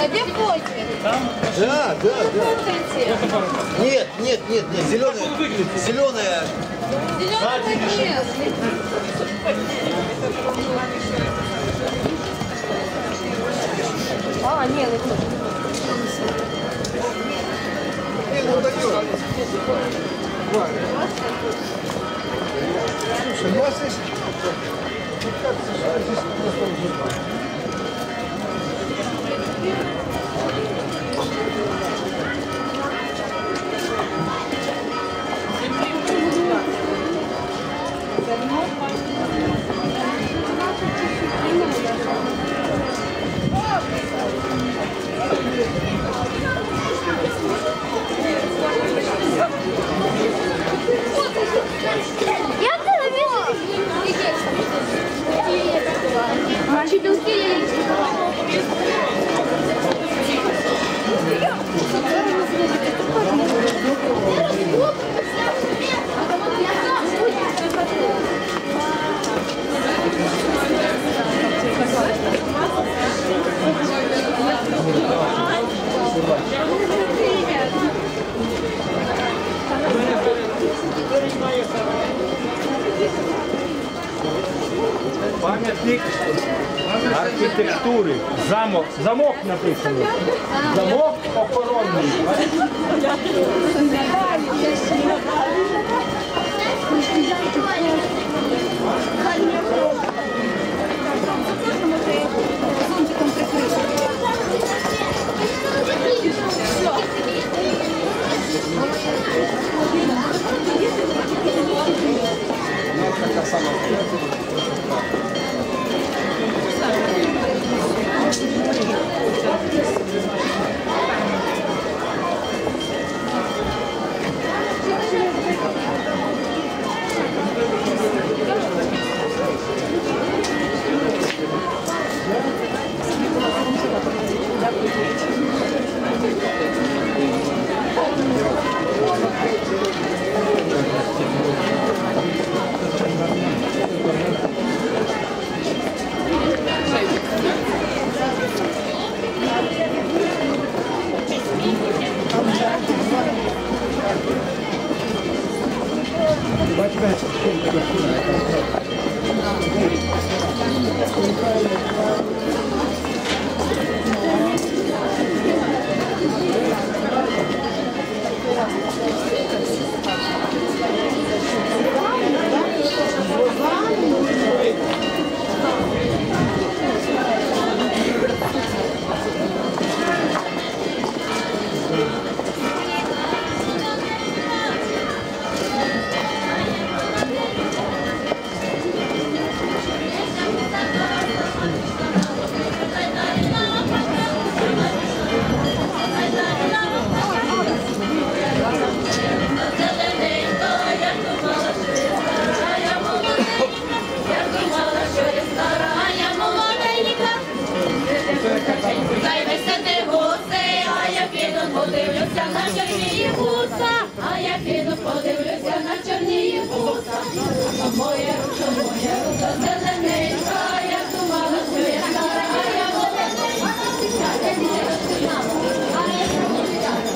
А где Фотик? Да, да, да. Нет, нет, нет, нет, зеленая, зеленая. Нет. А, нет, это Архітектури. Замок. Замок написано. Замок охоронний. 朝の。кину, подивлюся на чорні вуса. А моя рука, моя рука зелененька, я думала, що я стара, а я молоденька. Я не розпинала, а я не розпинала.